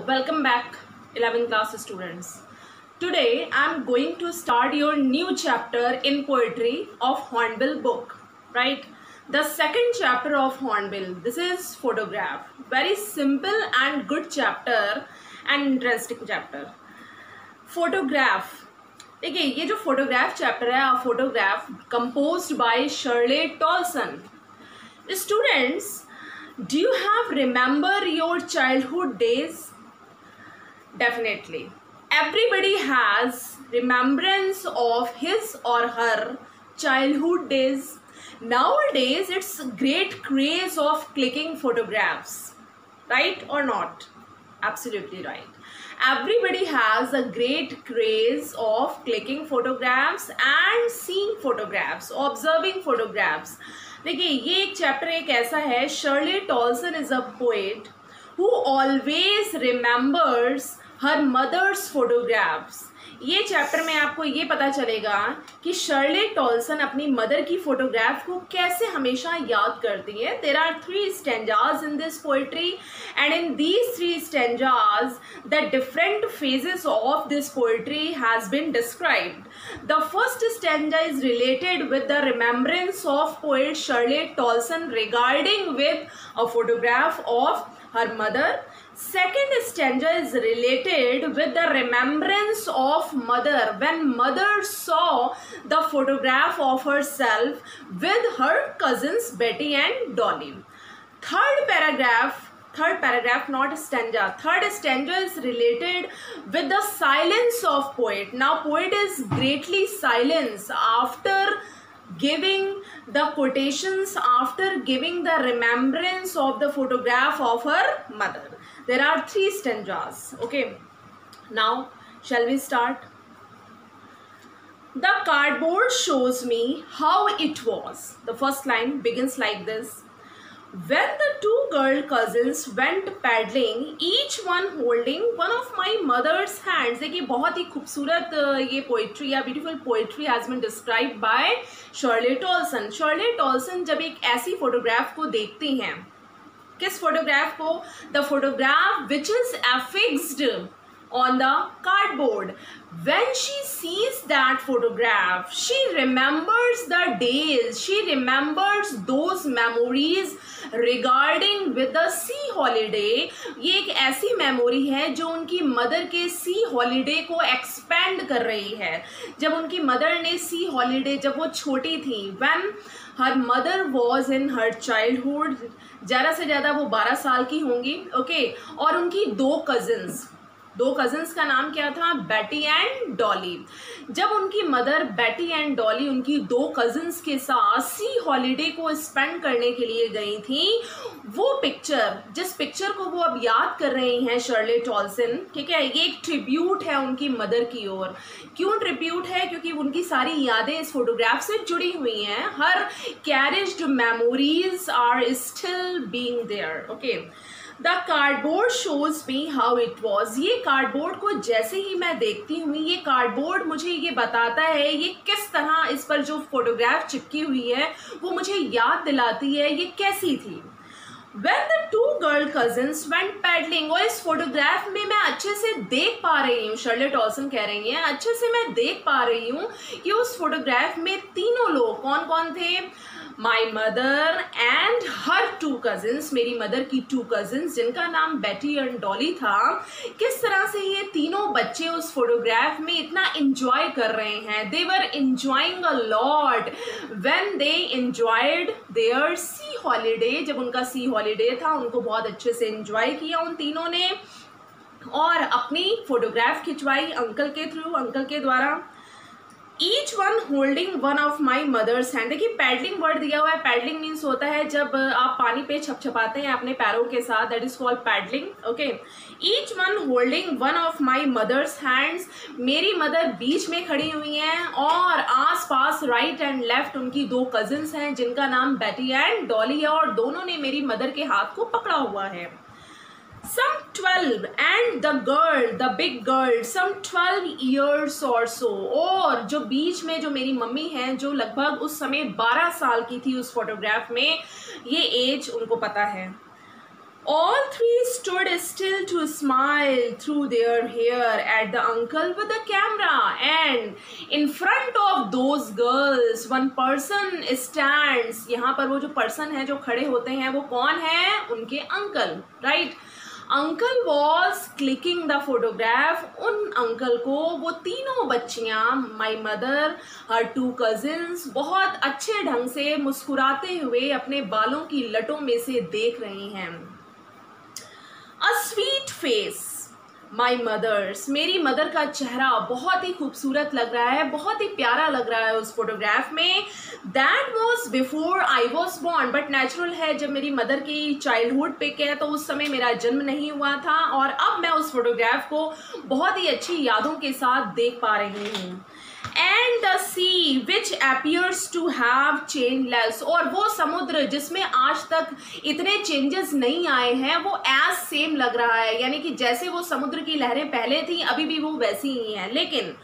welcome back 11th class students. Today I am going to start your new chapter in poetry of Hornbill book, right? The second chapter of Hornbill. This is photograph. Very simple and good chapter and interesting chapter. Photograph. देखिए ये जो photograph chapter है photograph composed by Shirley Toulson students do you have remember your childhood days definitely everybody has remembrance of his or her childhood days nowadays it's great craze of clicking photographs right or not absolutely right everybody has a great craze of clicking photographs and seeing photographs observing photographs देखिए ये एक chapter एक ऐसा है Shirley Toulson is a poet who always remembers her mother's photographs ये chapter में आपको ये पता चलेगा कि शर्ले टॉल्सन अपनी मदर की फोटोग्राफ को कैसे हमेशा याद करती है. There are three stanzas in this poetry and in these three stanzas the different phases of this poetry has been described the first stanza is related with the remembrance of poet Shirley Toulson regarding with a photograph of her mother Second stanza is related with the remembrance of mother. When mother saw the photograph of herself with her cousins Betty and Dolly. Third paragraph third paragraph not stanza. Third stanza is related with the silence of poet. Now poet is greatly silenced after giving the quotations after giving the remembrance of the photograph of her mother there are three stanzas okay now shall we start the cardboard shows me how it was the first line begins like this when the two girl cousins went paddling each one holding one of my mother's hands देखिए बहुत ही खूबसूरत ये poetry या beautiful poetry has been describe by Shirley Toulson Shirley Toulson जब एक ऐसी photograph को देखती हैं किस फोटोग्राफ को? The photograph which is affixed on the cardboard. When she sees that photograph, she remembers the days, she remembers those memories regarding with the sea holiday. ये एक ऐसी मेमोरी है जो उनकी मदर के सी हॉलीडे को एक्सपेंड कर रही है जब उनकी मदर ने सी हॉलीडे जब वो छोटी थी when her mother was in her childhood ज़्यादा से ज़्यादा वो बारह साल की होंगी ओके okay? और उनकी दो कजिन्स दो कजिन्स का नाम क्या था? बैटी एंड डॉली जब उनकी मदर बैटी एंड डॉली उनकी दो कजन्स के साथ सी हॉलीडे को स्पेंड करने के लिए गई थी, वो पिक्चर जिस पिक्चर को वो अब याद कर रही हैं शर्ले टॉल्सन ठीक है, ये एक ट्रिब्यूट है उनकी मदर की ओर. क्यों ट्रिब्यूट है? क्योंकि उनकी सारी यादें इस फोटोग्राफ से जुड़ी हुई हैं. Her carried memories are still being there okay the cardboard shows me how it was ये कार्डबोर्ड को जैसे ही मैं देखती हूँ, ये कार्डबोर्ड मुझे ये बताता है, ये किस तरह इस पर जो फोटोग्राफ चिपकी हुई है, वो मुझे याद दिलाती है, ये कैसी थी। When the two girl cousins went paddling और इस फोटोग्राफ में मैं अच्छे से देख पा रही हूँ शर्ले टॉल्सन कह रही हैं, अच्छे से मैं देख पा रही हूँ कि उस फोटोग्राफ में तीनों लोग कौन कौन थे? My mother and her two cousins मेरी मदर की टू कजिन्स जिनका नाम बेटी एंड डॉली था, किस तरह से ये तीनों बच्चे उस फोटोग्राफ में इतना इंजॉय कर रहे हैं? They were enjoying a lot when they enjoyed their sea holiday जब उनका सी हॉलीडे था, उनको बहुत अच्छे से इंजॉय किया उन तीनों ने। और अपनी फोटोग्राफ खिंचवाई अंकल के थ्रू अंकल के द्वारा। Each one holding one of my mother's hand देखिए पैडलिंग वर्ड दिया हुआ है पैडलिंग मीन्स होता है जब आप पानी पे छप छपाते हैं अपने पैरों के साथ that is called paddling okay each one holding one of my mother's hands मेरी मदर बीच में खड़ी हुई हैं और आस पास राइट एंड लेफ़्ट उनकी दो कजिन्स हैं, जिनका नाम बेटी एंड डॉली है और दोनों ने मेरी मदर के हाथ को पकड़ा हुआ है। Some 12 and the girl the big girl some 12 years or so और जो बीच में जो मेरी मम्मी हैं जो लगभग उस समय 12 साल की थी उस फोटोग्राफ में ये एज उनको पता है All three stood still to smile through their hair at the uncle with the camera. And in front of those girls, one person stands. यहाँ पर वो जो person है जो खड़े होते हैं वो कौन है उनके uncle, right? Uncle was clicking the photograph उन अंकल को वो तीनों बच्चियाँ my mother her two cousins बहुत अच्छे ढंग से मुस्कुराते हुए अपने बालों की लटों में से देख रही हैं। A sweet face my mother's मेरी मदर का चेहरा बहुत ही खूबसूरत लग रहा है, बहुत ही प्यारा लग रहा है उस फोटोग्राफ में। That was before I was born but natural है, जब मेरी मदर की चाइल्डहुड पिक है तो उस समय मेरा जन्म नहीं हुआ था, और अब मैं उस फोटोग्राफ को बहुत ही अच्छी यादों के साथ देख पा रही हूँ। And the sea which appears to have changeless और वो समुद्र जिसमें आज तक इतने चेंजेस नहीं आए हैं, वो एज सेम लग रहा है। यानी कि जैसे वो समुद्र की लहरें पहले थी, अभी भी वो वैसी ही हैं। लेकिन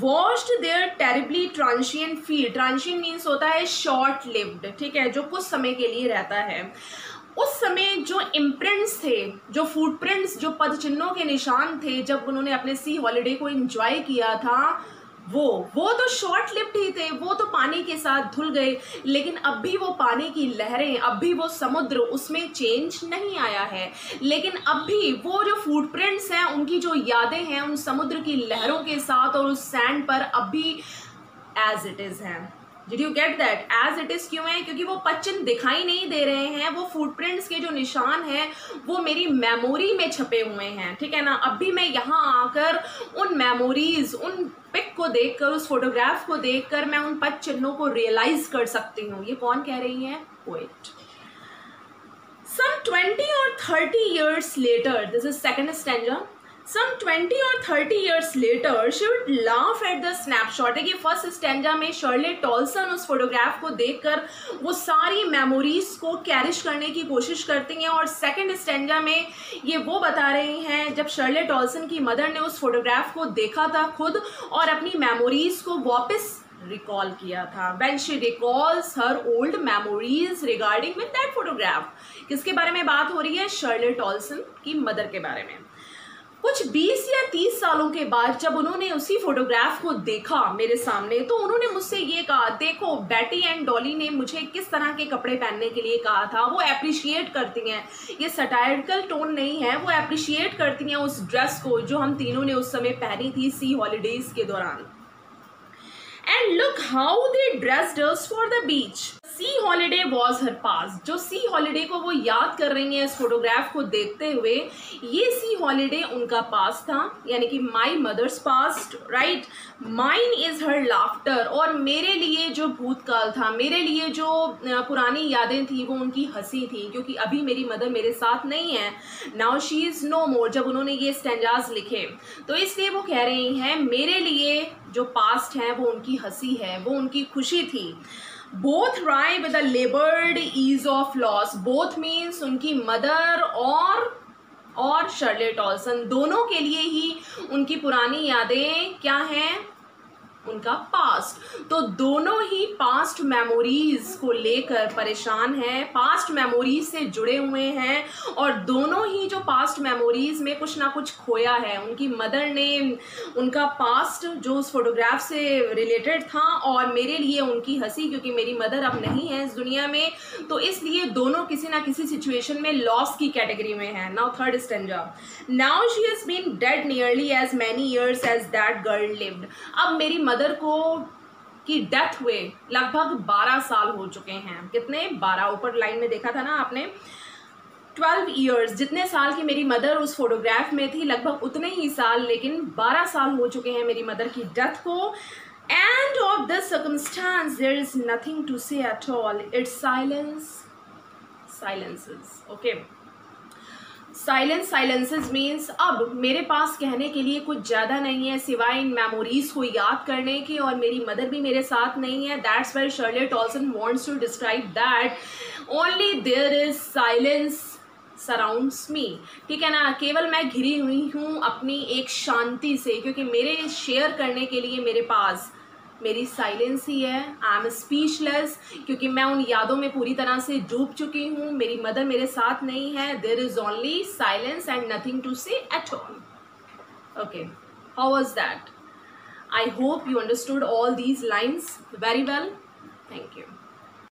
washed their terribly transient feel transient means होता है शॉर्ट लिव्ड ठीक है, जो कुछ समय के लिए रहता है। उस समय जो इम्प्रिंट्स थे, जो फुटप्रिंट्स जो पद चिन्हों के निशान थे, जब उन्होंने अपने सी हॉलीडे को एंजॉय किया था वो वो तो शॉर्ट लिफ्ट ही थे, वो तो पानी के साथ धुल गए, लेकिन अब भी वो पानी की लहरें, अब भी वो समुद्र, उसमें चेंज नहीं आया है। लेकिन अब भी वो जो फुटप्रिंट्स हैं, उनकी जो यादें हैं, उन समुद्र की लहरों के साथ और उस सैंड पर अब भी एज इट इज़ हैं। Did you get that as it is क्यों है? क्योंकि वो पच्चन दिखाई नहीं दे रहे हैं। वो फुटप्रिंट्स के जो निशान हैं, वो मेरी मेमोरी में छपे हुए हैं। ठीक है ना? अब भी मैं यहाँ आकर उन मेमोरीज उन पिक को देखकर, उस फोटोग्राफ को देखकर मैं उन पच चिन्हों को रियलाइज़ कर सकती हूँ। ये कौन कह रही है? पोइट सम ट्वेंटी और thirty years later this is second standard some twenty और thirty years later she laugh at the snapshot देखिए फ़र्स्ट स्टैंडा में शर्ले टॉल्सन उस फोटोग्राफ को देखकर वो सारी मेमोरीज को कैरिश करने की कोशिश करती हैं और सेकंड स्टैंडा में ये वो बता रही हैं, जब शर्ले टॉल्सन की मदर ने उस फोटोग्राफ को देखा था खुद और अपनी मेमोरीज को वापस रिकॉल किया था। When she recalls her old memories regarding with that photograph किसके बारे में बात हो रही है? शर्ले टॉल्सन की मदर के बारे में। कुछ 20 या 30 सालों के बाद जब उन्होंने उसी फोटोग्राफ को देखा मेरे सामने तो उन्होंने मुझसे ये कहा, देखो, बैटी एंड डॉली ने मुझे किस तरह के कपड़े पहनने के लिए कहा था, वो अप्रिशिएट करती हैं। ये सटायरिकल टोन नहीं है, वो अप्रिशिएट करती हैं उस ड्रेस को जो हम तीनों ने उस समय पहनी थी सी हॉलीडेज के दौरान। And look how they dressed for the beach sea holiday was her past जो सी हॉलीडे को वो याद कर रही हैं इस फोटोग्राफ को देखते हुए, ये सी हॉलीडे उनका पास था, यानी कि my mother's past right mine is her laughter और मेरे लिए जो भूतकाल था, मेरे लिए जो पुरानी यादें थी, वो उनकी हँसी थी, क्योंकि अभी मेरी मदर मेरे साथ नहीं है। Now she is no more जब उन्होंने ये स्टैंडाज लिखे। तो इसलिए वो कह रही हैं, मेरे लिए जो पास्ट है, वो उनकी हँसी है, वो उनकी खुशी थी। Both wry with a laboured ease of loss both means उनकी मदर और और शर्लेट ऑल्सन दोनों के लिए ही उनकी पुरानी यादें क्या हैं? उनका पास्ट तो दोनों ही पास्ट मेमोरीज को लेकर परेशान हैं पास्ट मेमोरीज से जुड़े हुए हैं और दोनों ही जो पास्ट मेमोरीज में कुछ ना कुछ खोया है, उनकी मदर ने उनका पास्ट जो उस फोटोग्राफ से रिलेटेड था और मेरे लिए उनकी हँसी क्योंकि मेरी मदर अब नहीं है इस दुनिया में तो इसलिए दोनों किसी ना किसी सिचुएशन में लॉस की कैटेगरी में है. Now third stanza now she has been dead nearly as many years as that girl lived अब मेरी मदर को की डेथ हुए लगभग 12 साल हो चुके हैं। कितने? 12 ऊपर लाइन में देखा था ना आपने? 12 इयर्स जितने साल की मेरी मदर उस फोटोग्राफ में थी, लगभग उतने ही साल, लेकिन 12 साल हो चुके हैं मेरी मदर की डेथ को। And of this circumstance there is nothing to say at all it's silence silences okay silence silences means अब मेरे पास कहने के लिए कुछ ज़्यादा नहीं है, सिवाय इन मेमोरीज को याद करने की और मेरी मदर भी मेरे साथ नहीं है। That's where Shirley Toulson wants to describe that only there is silence surrounds me ठीक है ना? केवल मैं घिरी हुई हूँ अपनी एक शांति से, क्योंकि मेरे शेयर करने के लिए मेरे पास मेरी साइलेंस ही है. आई एम स्पीचलेस क्योंकि मैं उन यादों में पूरी तरह से डूब चुकी हूँ. मेरी मदर मेरे साथ नहीं है. There is only silence and nothing to say at all okay how was that I hope you understood all these lines very well thank you